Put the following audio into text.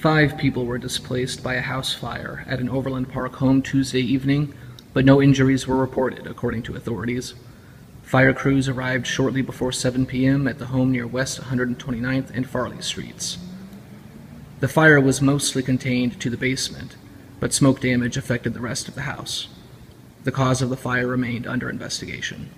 Five people were displaced by a house fire at an Overland Park home Tuesday evening, but no injuries were reported, according to authorities. Fire crews arrived shortly before 7 p.m. at the home near West 129th and Farley Streets. The fire was mostly contained to the basement, but smoke damage affected the rest of the house. The cause of the fire remained under investigation.